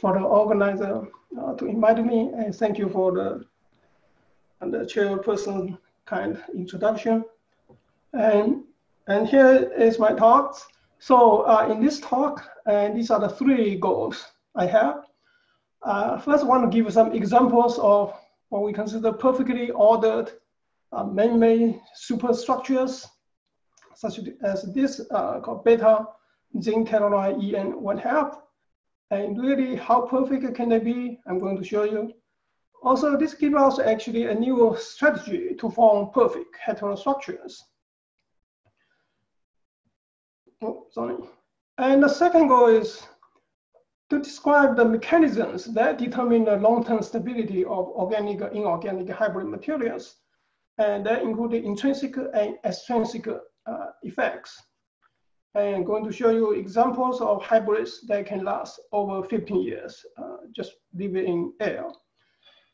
for the organizer uh, to invite me, and thank you for the, the chairperson kind introduction. And, and here is my talk. So uh, in this talk, and these are the three goals I have. Uh, first, I want to give some examples of what we consider perfectly ordered uh, man-made superstructures, such as this uh, called beta zinc telluride EN one half. And really, how perfect can they be? I'm going to show you. Also, this gives us actually a new strategy to form perfect heterostructures. Oh, sorry. And the second goal is to describe the mechanisms that determine the long-term stability of organic and inorganic hybrid materials, and that include intrinsic and extrinsic uh, effects. And I'm going to show you examples of hybrids that can last over 15 years, uh, just living in air.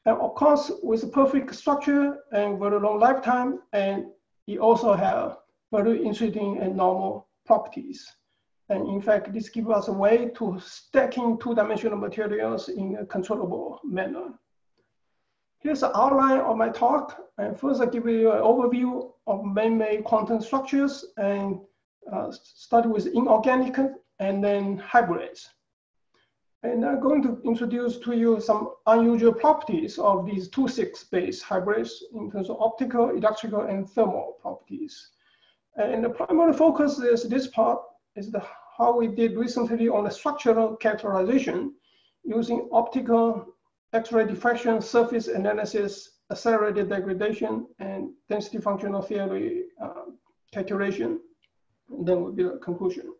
And of course, with a perfect structure and very long lifetime, and it also have very interesting and normal properties. And in fact, this gives us a way to stacking two-dimensional materials in a controllable manner. Here's the outline of my talk. And first, I give you an overview of man-made quantum structures and uh, start with inorganic and then hybrids. And I'm going to introduce to you some unusual properties of these 2-6-base hybrids in terms of optical, electrical, and thermal properties. And the primary focus is this part is the, how we did recently on the structural characterization using optical X-ray diffraction, surface analysis, accelerated degradation, and density functional theory uh, calculation. Then will be the conclusion.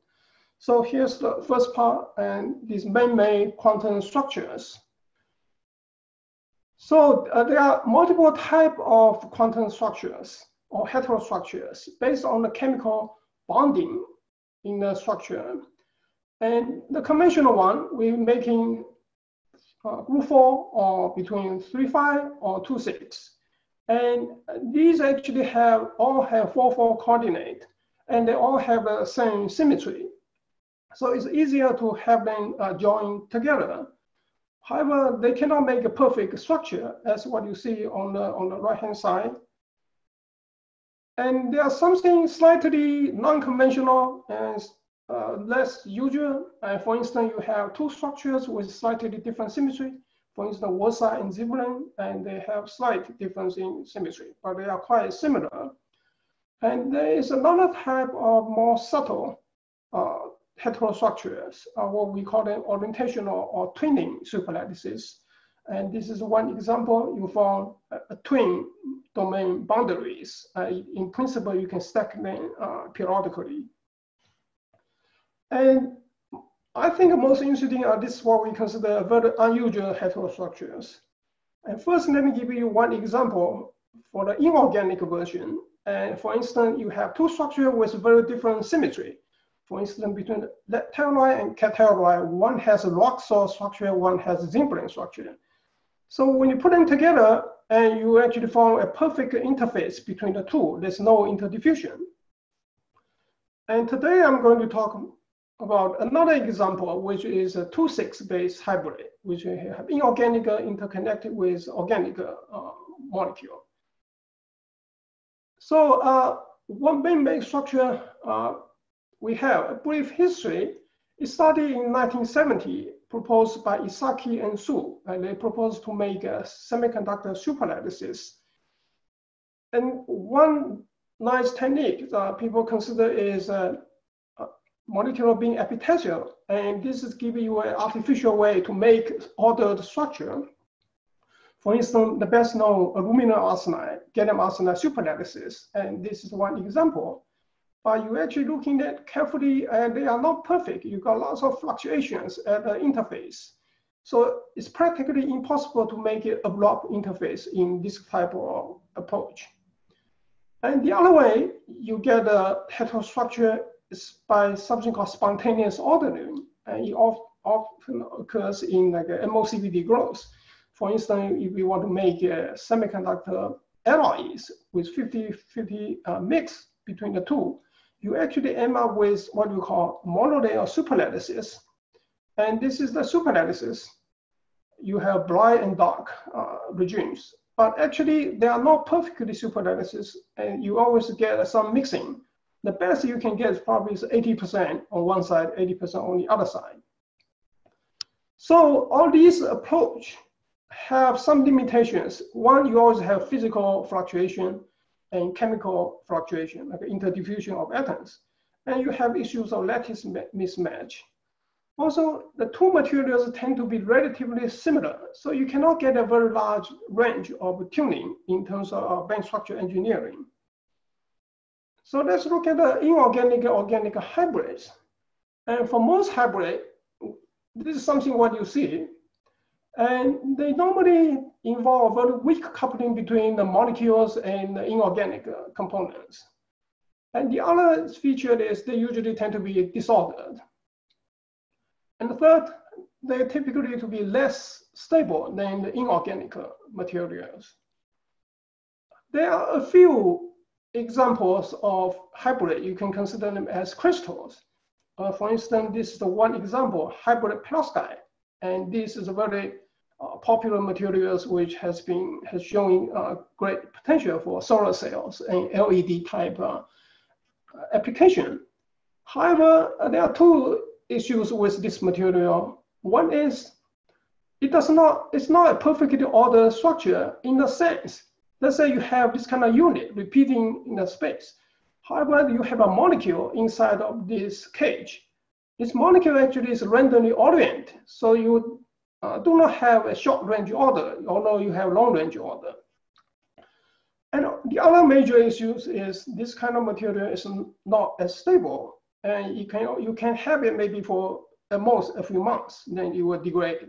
So here's the first part, and these man-made quantum structures. So uh, there are multiple type of quantum structures or heterostructures based on the chemical bonding in the structure. And the conventional one, we're making uh, group four or between three five or two six. And these actually have all have four four coordinate and they all have the same symmetry. So it's easier to have them uh, join together. However, they cannot make a perfect structure as what you see on the, on the right-hand side. And there's something slightly non-conventional and uh, less usual. And for instance, you have two structures with slightly different symmetry. For instance, wurtzite and zinc blende, and they have slight difference in symmetry, but they are quite similar. And there is another type of more subtle uh, heterostructures, uh, what we call them orientational or twinning superlattices. And this is one example. You form a, a twin domain boundaries. Uh, in principle, you can stack them uh, periodically. And I think most interesting are this what we consider very unusual heterostructures. And first, let me give you one example for the inorganic version. And for instance, you have two structures with very different symmetry. For instance, between telluride and cathode one has a rock salt structure, one has a zinc structure. So when you put them together, and you actually form a perfect interface between the two, there's no interdiffusion. And today I'm going to talk about another example, which is a 2,6 base hybrid, which have inorganic interconnected with organic uh, molecule. So uh, one main base structure uh, we have a brief history. It started in 1970, proposed by Esaki and Tsu, and they proposed to make a semiconductor superlattices. And one nice technique that people consider is uh, molecular beam epitaxial, and this is giving you an artificial way to make ordered structure. For instance, the best known aluminum arsenide, gallium arsenide superlattices, and this is one example. But you actually looking at carefully, and they are not perfect. You got lots of fluctuations at the interface. So it's practically impossible to make it a abrupt interface in this type of approach. And the other way, you get a heterostructure is by something called spontaneous ordering. And it often occurs in like MOCVD growth. For instance, if we want to make a semiconductor alloys with 50-50 uh, mix between the two, you actually end up with what we call monolayer superlattices. And this is the superlattices. you have bright and dark uh, regimes. But actually, they are not perfectly superlattices, and you always get some mixing. The best you can get probably is 80% on one side, 80% on the other side. So all these approach have some limitations. One, you always have physical fluctuation and chemical fluctuation, like interdiffusion of atoms. And you have issues of lattice mismatch. Also, the two materials tend to be relatively similar, so you cannot get a very large range of tuning in terms of uh, band structure engineering. So let's look at the inorganic organic hybrids. And for most hybrid, this is something what you see. And they normally involve very weak coupling between the molecules and the inorganic uh, components. And the other feature is they usually tend to be disordered. And the third, they typically to be less stable than the inorganic materials. There are a few examples of hybrid. You can consider them as crystals. Uh, for instance, this is the one example, hybrid perovskite. And this is a very uh, popular materials which has been has shown uh, great potential for solar cells and LED type uh, application. However, there are two issues with this material. One is it does not, it's not a perfectly ordered structure in the sense, let's say you have this kind of unit repeating in the space. However, you have a molecule inside of this cage. This molecule actually is randomly oriented. So you uh, do not have a short range order, although you have long range order. And the other major issues is this kind of material is not as stable and you can you can have it maybe for at most a few months, then it will degrade.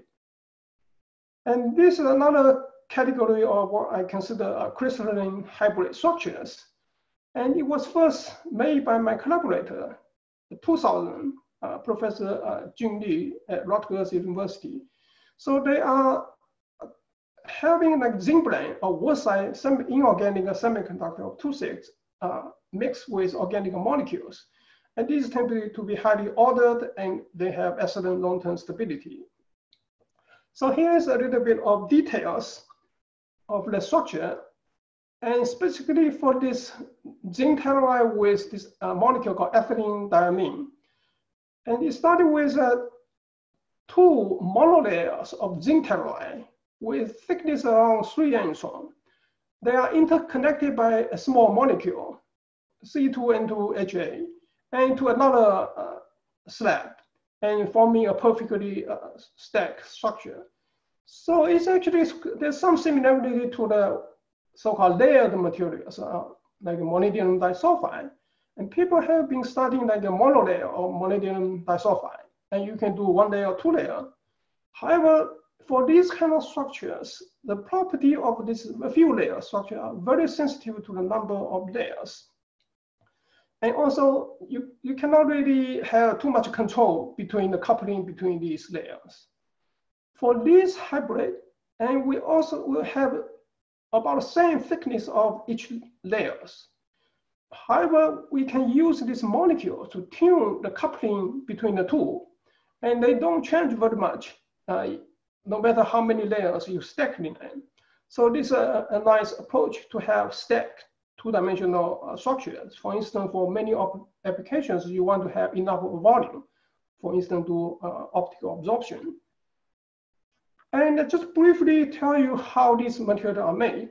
And this is another category of what I consider crystalline hybrid structures. And it was first made by my collaborator, 2000, uh, Professor uh, Jun Li at Rutgers University. So they are having like zinc blende or wurtzite semi inorganic semiconductor of 2,6 uh, mixed with organic molecules. And these tend to be highly ordered and they have excellent long-term stability. So here's a little bit of details of the structure. And specifically for this zinc telluride with this uh, molecule called ethylene diamine. And it started with uh, two monolayers of zinc telluride with thickness around three angstrom. They are interconnected by a small molecule, C2N2H8 and to another uh, slab and forming a perfectly uh, stacked structure. So it's actually, there's some similarity to the so-called layered materials, uh, like molybdenum disulfide. And people have been studying like a monolayer of molybdenum disulfide, and you can do one layer, two layer. However, for these kind of structures, the property of this few layer structure are very sensitive to the number of layers. And also, you, you cannot really have too much control between the coupling between these layers. For this hybrid, and we also will have about the same thickness of each layers. However, we can use this molecule to tune the coupling between the two, and they don't change very much, uh, no matter how many layers you stack in them. So this is a, a nice approach to have stacked two-dimensional uh, structures. For instance, for many applications, you want to have enough volume, for instance, to uh, optical absorption. And just briefly tell you how these materials are made.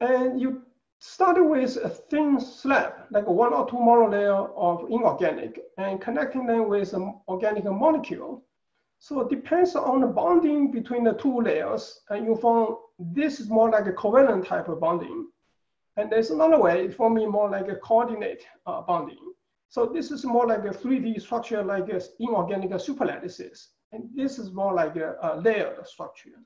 And you start with a thin slab, like one or two monolayer of inorganic, and connecting them with an organic molecule. So it depends on the bonding between the two layers, and you find this is more like a covalent type of bonding. And there's another way forming more like a coordinate uh, bonding. So this is more like a 3D structure like a inorganic superlattices. And this is more like a, a layered structure.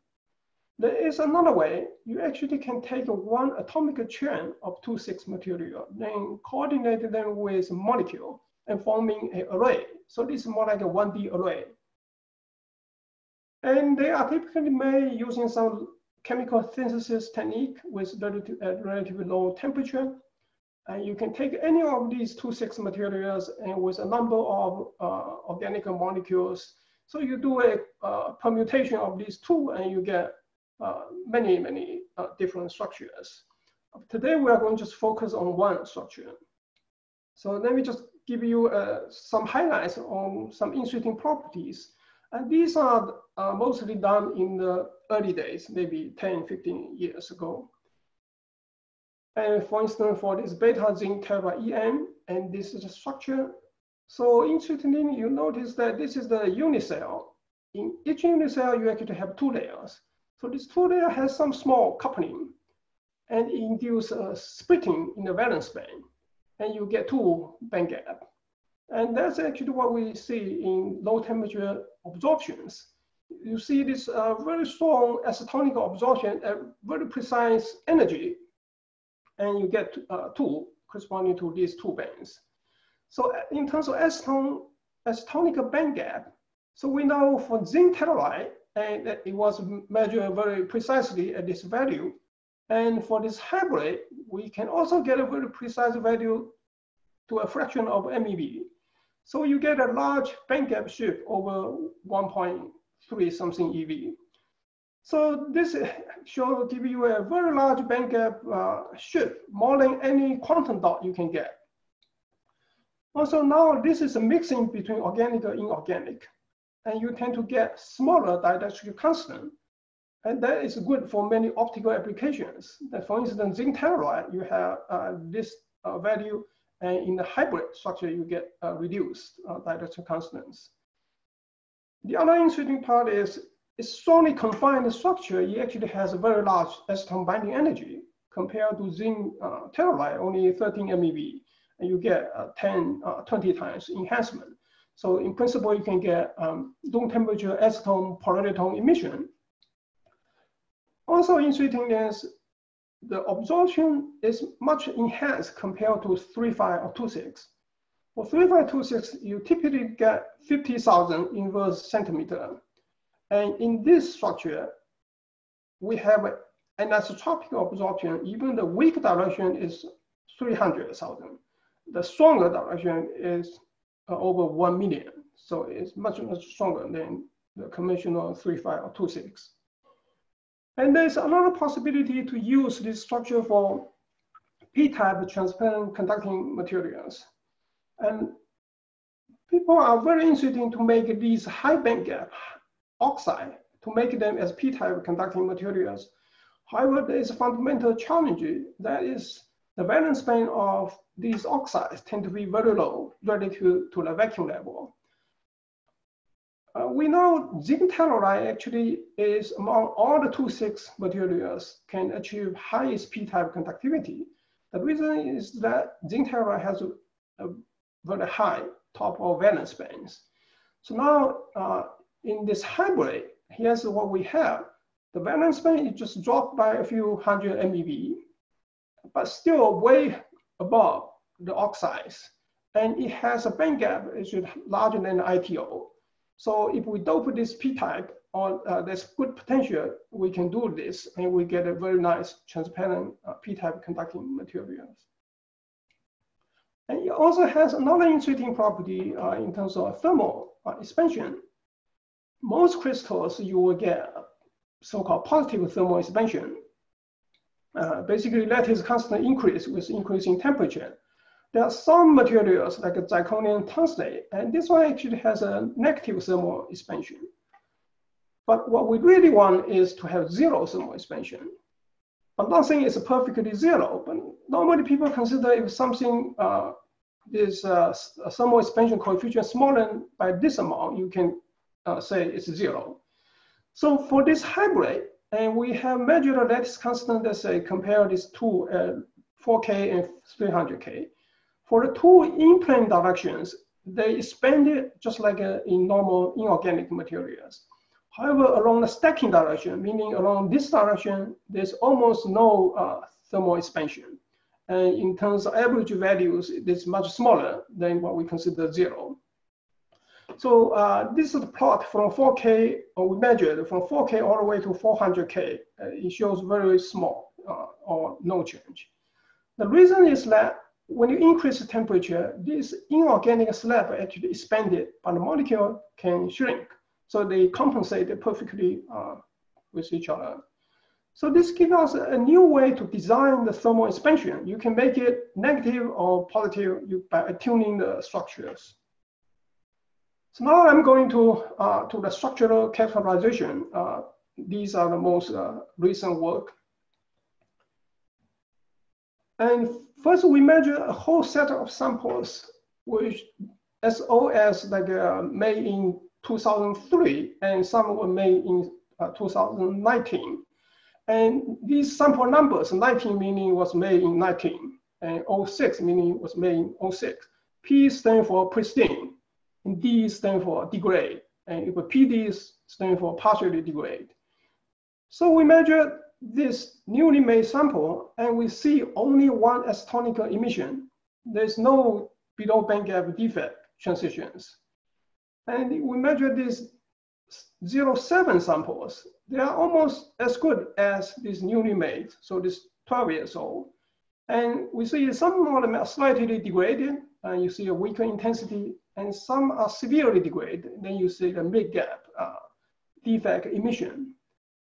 There is another way, you actually can take one atomic chain of 2,6 material, then coordinate them with molecule and forming an array. So this is more like a 1D array. And they are typically made using some chemical synthesis technique with relative, uh, relatively low temperature. And you can take any of these two six materials and with a number of uh, organic molecules, So you do a uh, permutation of these two and you get many, many uh, different structures. Today we are going to just focus on one structure. So let me just give you uh, some highlights on some interesting properties. And these are uh, mostly done in the early days, maybe 10, 15 years ago. And for instance, for this beta zinc tera EM, and this is a structure. So interestingly, you notice that this is the unit cell. In each unit cell, you actually have two layers. So this two layer has some small coupling and induce a splitting in the valence band, and you get two band gap. And that's actually what we see in low temperature absorptions. You see this uh, very strong excitonic absorption at very precise energy and you get uh, two corresponding to these two bands. So uh, in terms of exciton, excitonic band gap, so we know for zinc telluride, and it was measured very precisely at this value. And for this hybrid, we can also get a very precise value to a fraction of MeV. So you get a large band gap shift over 1.3 something EV. So this should give you a very large band gap uh, shift, more than any quantum dot you can get. Also now this is a mixing between organic and inorganic, and you tend to get smaller dielectric constant. And that is good for many optical applications. For instance, zinc telluride, you have uh, this uh, value, and in the hybrid structure, you get uh, reduced uh, dielectric constants. The other interesting part is it's strongly confined structure, it actually has a very large exciton binding energy compared to zinc uh, telluride, only 13 MeV, and you get uh, 10, uh, 20 times enhancement. So in principle, you can get um, room temperature exciton polariton emission. Also interesting is the absorption is much enhanced compared to 3.5 or 2.6. For 3.526, you typically get 50,000 inverse centimeter and in this structure, we have anisotropic absorption. Even the weak direction is 300,000. The stronger direction is uh, over 1 million. So it's much, much stronger than the conventional 3.5 or 2.6. And there's another possibility to use this structure for p-type transparent conducting materials. And people are very interested to make these high band gap, oxide to make them as p-type conducting materials. However, there is a fundamental challenge that is the valence band of these oxides tend to be very low relative to the vacuum level. Uh, we know zinc telluride actually is among all the 2,6 materials can achieve highest p-type conductivity. The reason is that zinc telluride has a, a very high top of valence bands. So now uh, in this hybrid, here's what we have. The valence band is just dropped by a few hundred MeV, but still way above the oxides. And it has a band gap which is larger than ITO. So if we dope this p-type, or uh, there's good potential, we can do this and we get a very nice transparent uh, p-type conducting materials. And it also has another interesting property uh, in terms of thermal uh, expansion most crystals you will get so-called positive thermal expansion. Uh, basically, lattice constant increase with increasing temperature. There are some materials like zirconium tungstate, and this one actually has a negative thermal expansion. But what we really want is to have zero thermal expansion. I'm not saying it's perfectly zero, but normally people consider if something uh, is uh, thermal expansion coefficient smaller by this amount, you can uh, say it's zero. So for this hybrid, and we have measured the lattice constant, let's say compare these two uh, 4K and 300K. For the two in-plane directions, they expanded just like uh, in normal inorganic materials. However, along the stacking direction, meaning along this direction, there's almost no uh, thermal expansion. And in terms of average values, it's much smaller than what we consider zero. So uh, this is the plot from 4K, or we measured from 4K all the way to 400K. Uh, it shows very small uh, or no change. The reason is that when you increase the temperature, this inorganic slab actually expanded, but the molecule can shrink. So they compensate perfectly uh, with each other. So this gives us a new way to design the thermal expansion. You can make it negative or positive by tuning the structures. So now I'm going to, uh, to the structural characterization. Uh, these are the most uh, recent work. And first we measure a whole set of samples, which as old as like uh, made in 2003, and some were made in uh, 2019. And these sample numbers, 19 meaning was made in 19, and 06 meaning was made in 06. P stands for pristine, and D stands for degrade, and if a PD stands for partially degrade. So we measure this newly made sample, and we see only one excitonic emission. There's no below band gap defect transitions. And we measure these 07 samples. They are almost as good as this newly made, so this 12 years old. And we see some of them are slightly degraded, and you see a weaker intensity, and some are severely degraded. Then you see the mid-gap uh, defect emission.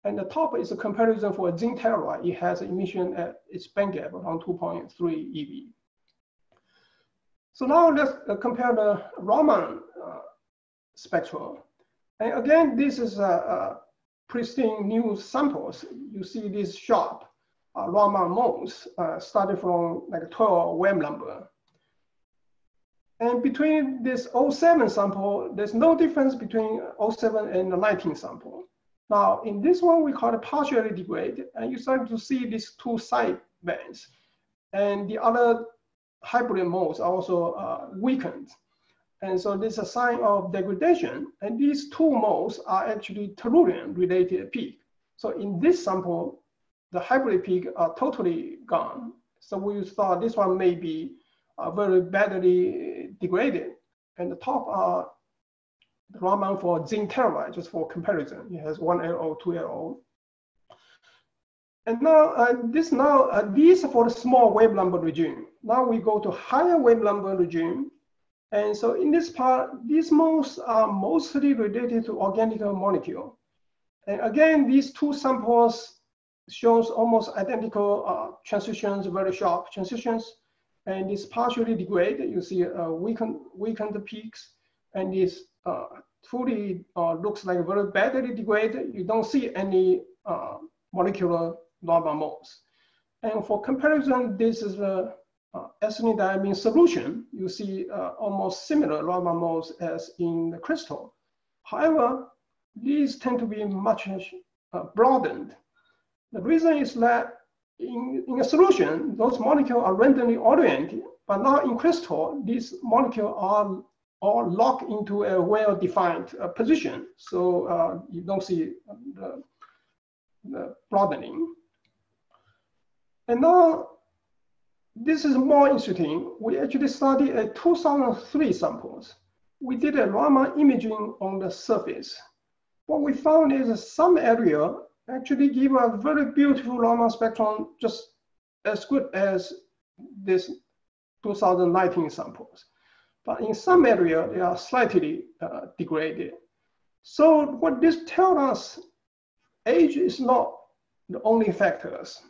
And the top is a comparison for zinc telluride. It has emission at its bandgap around 2.3 eV. So now let's uh, compare the Raman uh. And again, this is a, a, pristine new samples. You see this sharp uh, Raman modes uh, started from like 12 wave number. And between this 07 sample, there's no difference between 07 and the 19 sample. Now, in this one, we call it partially degraded, and you start to see these two side bands. And the other hybrid modes are also uh, weakened. And so this is a sign of degradation. And these two modes are actually tellurium related peak. So in this sample, the hybrid peak are totally gone. So we thought this one may be uh, very badly degraded. And the top are the Raman for zinc telluride, just for comparison. It has one LO, two LO. And now uh, this now uh, these for the small wave number regime. Now we go to higher wave number regime. And so in this part, these modes are mostly related to organic molecule. And again, these two samples shows almost identical uh, transitions, very sharp transitions. And it's partially degraded. You see uh, weakened, weakened peaks. And uh, fully uh, looks like very badly degraded. You don't see any uh, molecular Raman modes. And for comparison, this is a uh, ethylene solution. You see uh, almost similar Raman modes as in the crystal. However, these tend to be much uh, broadened. The reason is that in, in a solution, those molecules are randomly oriented, but now in crystal, these molecules are all locked into a well-defined uh, position. So uh, you don't see the, the broadening. And now, this is more interesting. We actually studied a 2003 samples. We did a Raman imaging on the surface. What we found is some area actually give a very beautiful Raman spectrum, just as good as this 2019 samples. But in some area, they are slightly uh, degraded. So what this tells us, age is not the only factors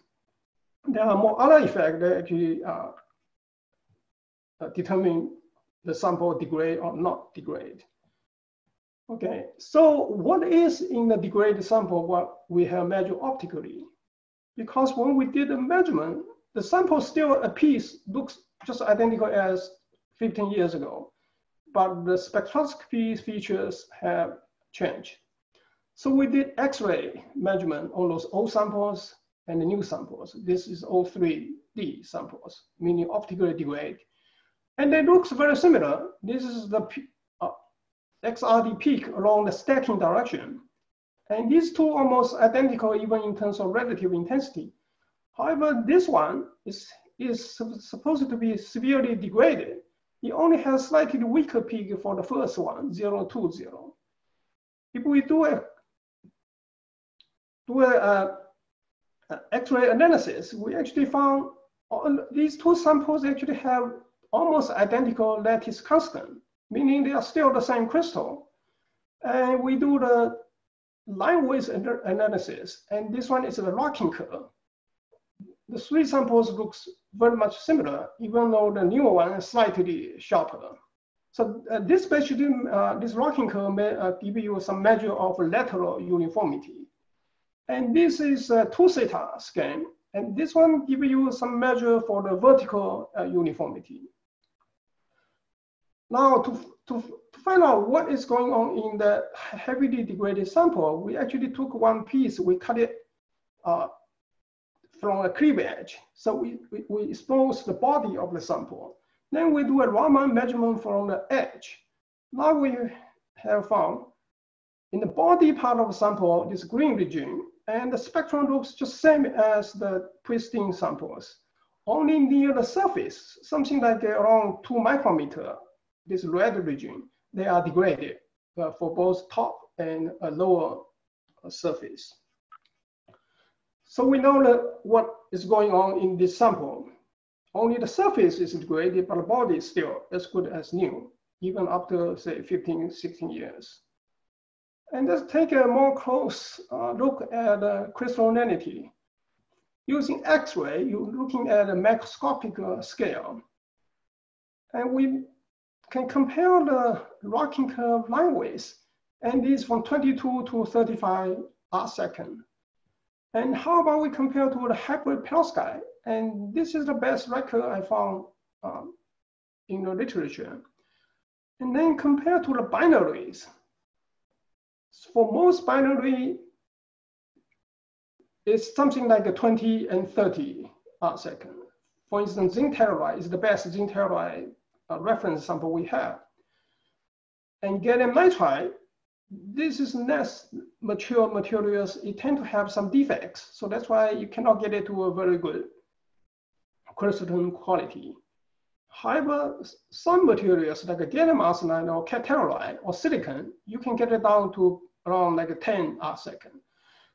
there are more other effects that actually uh, uh, determine the sample degrade or not degrade. Okay, so what is in the degraded sample what we have measured optically? Because when we did the measurement, the sample still a piece looks just identical as 15 years ago, but the spectroscopy features have changed. So we did X-ray measurement on those old samples and the new samples. This is all 3D samples, meaning optically degrade. And it looks very similar. This is the XRD peak along the stacking direction. And these two are almost identical even in terms of relative intensity. However, this one is, is supposed to be severely degraded. It only has slightly weaker peak for the first one, 0, 2, 0. If we do a, do a, a uh, X-ray analysis, we actually found all, these two samples actually have almost identical lattice constant, meaning they are still the same crystal. And we do the line width analysis, and this one is the rocking curve. The three samples looks very much similar, even though the newer one is slightly sharper. So uh, this basically, uh, this rocking curve may uh, give you some measure of lateral uniformity. And this is a two theta scan. And this one give you some measure for the vertical uh, uniformity. Now to, to, to find out what is going on in the heavily degraded sample, we actually took one piece, we cut it uh, from a cleavage. So we, we, we expose the body of the sample. Then we do a Raman measurement from the edge. Now we have found in the body part of the sample, this green region, and the spectrum looks just same as the pristine samples. Only near the surface, something like around two micrometer, this red region, they are degraded uh, for both top and lower uh, surface. So we know that what is going on in this sample. Only the surface is degraded, but the body is still as good as new, even after say 15, 16 years. And let's take a more close uh, look at uh, crystallinity. Using X-ray, you're looking at a macroscopic uh, scale. And we can compare the rocking curve line width, and this from 22 to 35 arc second. And how about we compare to the hybrid perovskite? And this is the best record I found um, in the literature. And then compare to the binaries. For most binary, it's something like a 20 and 30 arc second. For instance, zinc telluride is the best zinc telluride uh, reference sample we have. And gallium nitride this is less mature materials, it tend to have some defects. So that's why you cannot get it to a very good crystalline quality. However, some materials like gallium arsenide or telluride or silicon, you can get it down to around like 10 arc second.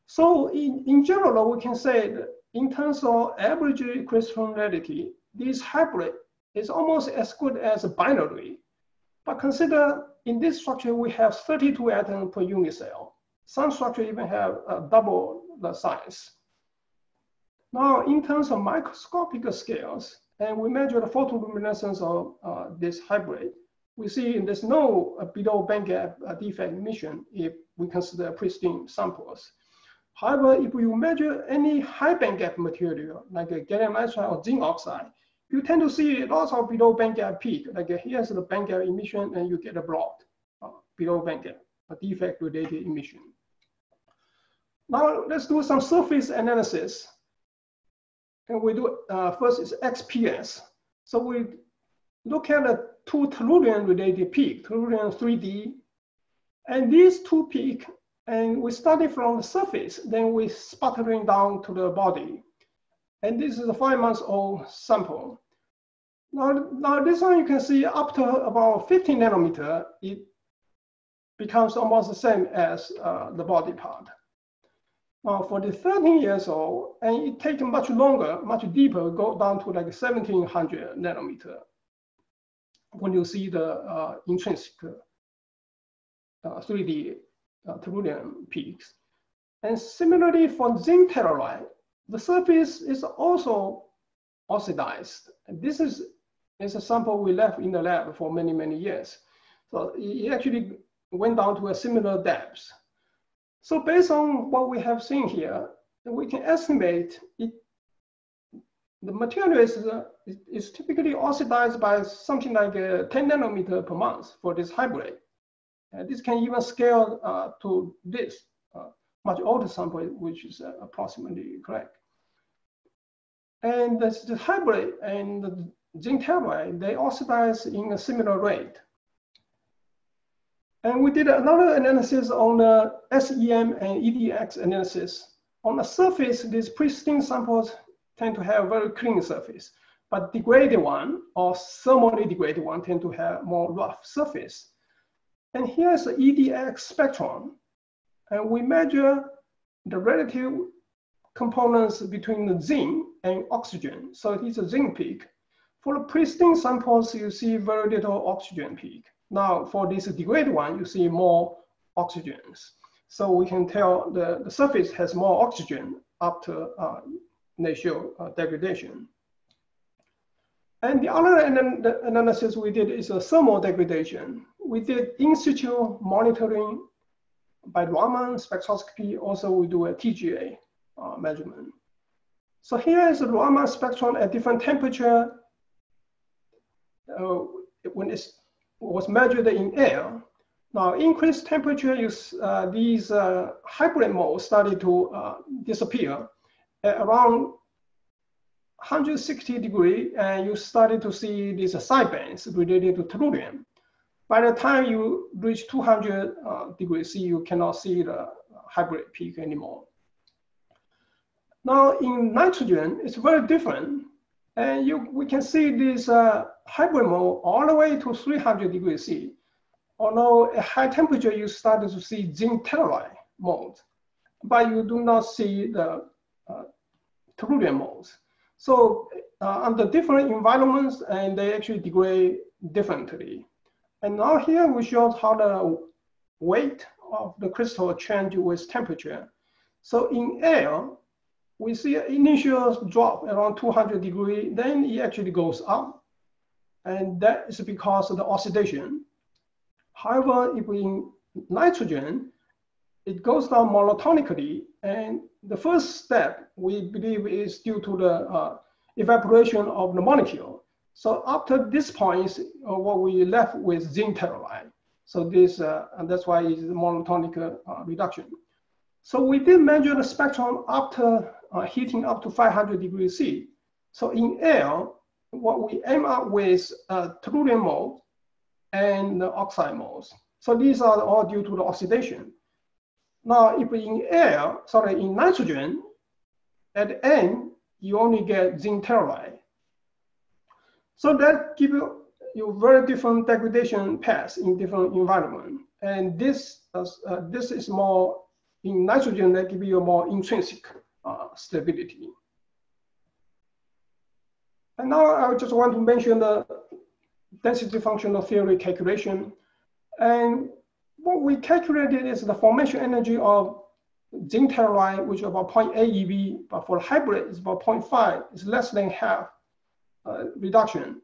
So in, in general, we can say that in terms of average crystallinity, this hybrid is almost as good as a binary. But consider in this structure, we have 32 atoms per unit cell. Some structure even have uh, double the size. Now, in terms of microscopic scales, and we measure the photoluminescence of uh, this hybrid, we see there's no uh, below bandgap uh, defect emission if we consider pristine samples. However, if you measure any high bandgap material, like gallium nitride or zinc oxide, you tend to see lots of below bandgap peak. Like here's the bandgap emission, and you get a broad uh, below bandgap, a defect related emission. Now let's do some surface analysis. And we do uh, first is XPS. So we look at the two tellurium related peak, tellurium 3D, and these two peak, and we study from the surface, then we sputtering down to the body. And this is a five months old sample. Now, now this one you can see up to about 15 nanometer, it becomes almost the same as uh, the body part. Now for the 13 years old, and it takes much longer, much deeper, go down to like 1700 nanometer when you see the uh, intrinsic uh, 3D uh, peaks. And similarly for zinc telluride, the surface is also oxidized. And this is, is a sample we left in the lab for many, many years. So it actually went down to a similar depth. So based on what we have seen here, we can estimate it, the material is, uh, is typically oxidized by something like uh, 10 nanometer per month for this hybrid. And this can even scale uh, to this much older sample, which is uh, approximately correct. And the, hybrid and the zinc telluride, they oxidize in a similar rate. And we did another analysis on uh, the SEM and EDX analysis. On the surface, these pristine samples tend to have very clean surface, but degraded one or thermally degraded one tend to have more rough surface. And here's the EDX spectrum. And we measure the relative components between the zinc and oxygen. So it is a zinc peak. For the pristine samples, you see very little oxygen peak. Now, for this degraded one, you see more oxygens. So we can tell the, the surface has more oxygen after uh, uh, degradation. And the other analysis we did is a thermal degradation. We did in situ monitoring by Raman spectroscopy. Also, we do a TGA uh, measurement. So here is the Raman spectrum at different temperature. Uh, when it was measured in air, now, increased temperature, you, uh, these uh, hybrid modes started to uh, disappear around 160 degree, and you started to see these side bands related to tellurium. By the time you reach 200 uh, degrees C, you cannot see the hybrid peak anymore. Now, in nitrogen, it's very different. And you, we can see this uh, hybrid mode all the way to 300 degrees C although at high temperature, you start to see zinc telluride mode, but you do not see the uh, tellurium modes. So uh, under different environments, and they actually degrade differently. And now here we show how the weight of the crystal change with temperature. So in air, we see an initial drop around 200 degree, then it actually goes up. And that is because of the oxidation. However, if in nitrogen, it goes down monotonically. And the first step, we believe, is due to the uh, evaporation of the molecule. So after this point, uh, what we left with zinc telluride. So this, uh, and that's why it's monotonic uh, reduction. So we did measure the spectrum after uh, heating up to 500 degrees C. So in air, what we aim up with uh, tellurium mode and oxide. So these are all due to the oxidation. Now, if in air, sorry, in nitrogen, at the end, you only get zinc telluride. So that gives you, very different degradation paths in different environment. And this, uh, this is more, in nitrogen, that give you more intrinsic uh, stability. And now I just want to mention the density functional theory calculation. And what we calculated is the formation energy of zinc telluride, which is about 0.8 eV, but for hybrid, it's about 0.5, it's less than half uh, reduction.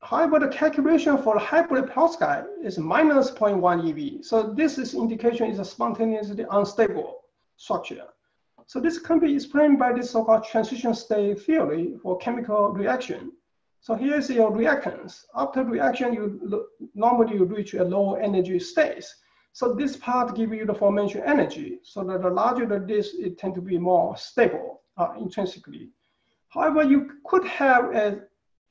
However, the calculation for hybrid perovskite is minus 0.1 eV. So this is indication is spontaneously unstable structure. So this can be explained by this so-called transition state theory for chemical reaction. So here's your reactants. After reaction, you normally you reach a low energy state. So this part gives you the formation energy. So that the larger the this, it tend to be more stable uh, intrinsically. However, you could have a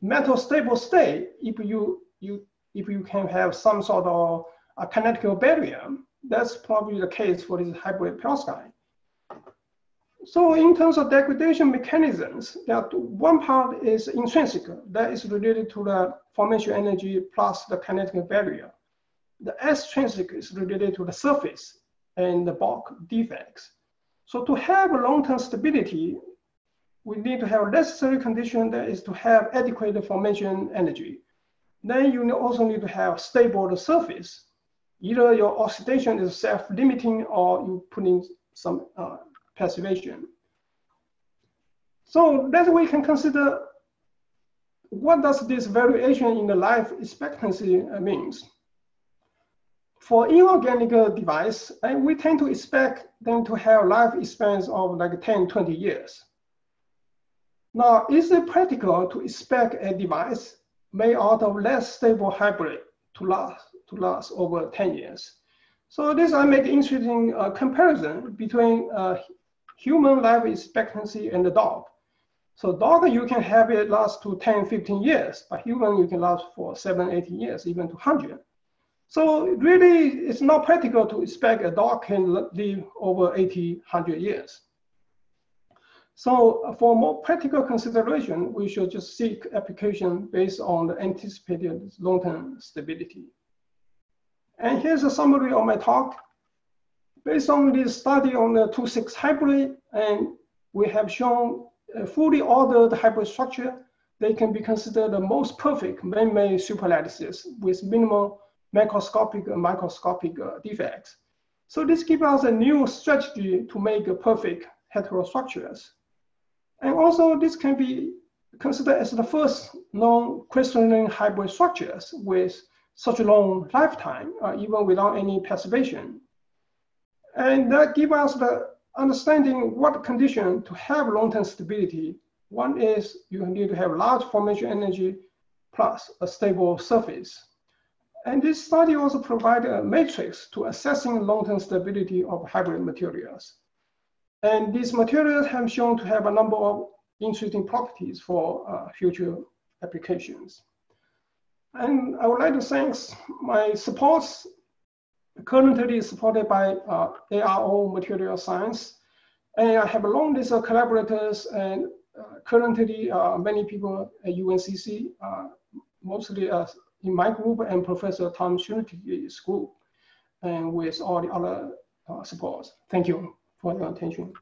metastable state if you, you, if you can have some sort of a kinetic barrier. That's probably the case for this hybrid perovskite. So in terms of degradation mechanisms, that one part is intrinsic, that is related to the formation energy plus the kinetic barrier. The extrinsic is related to the surface and the bulk defects. So to have long-term stability, we need to have a necessary condition that is to have adequate formation energy. Then you also need to have stable surface. Either your oxidation is self-limiting or you put in some uh, passivation. So then we can consider what does this variation in the life expectancy uh, means. For inorganic device, we tend to expect them to have life experience of like 10, 20 years. Now, is it practical to expect a device made out of less stable hybrid to last, to last over 10 years? So this I make interesting uh, comparison between uh, human life expectancy and the dog. So dog, you can have it last to 10, 15 years, but human, you can last for seven, 18 years, even to 100. So really, it's not practical to expect a dog can live over 80, 100 years. So for more practical consideration, we should just seek application based on the anticipated long-term stability. And here's a summary of my talk. Based on this study on the 2,6 hybrid, and we have shown a fully ordered hybrid structure, they can be considered the most perfect man-made superlattices with minimal macroscopic and microscopic uh, defects. So this gives us a new strategy to make perfect heterostructures. And also this can be considered as the first non-crystalline hybrid structures with such a long lifetime, uh, even without any perturbation. And that gives us the understanding what condition to have long-term stability. One is you need to have large formation energy plus a stable surface. And this study also provided a matrix to assessing long-term stability of hybrid materials. And these materials have shown to have a number of interesting properties for uh, future applications. And I would like to thank my supports, currently supported by uh, ARO Material Science. And I have a long list of collaborators and uh, currently uh, many people at UNCC, uh, mostly uh, in my group and Professor Tom Schmedake's group, and with all the other uh, supports. Thank you for your attention.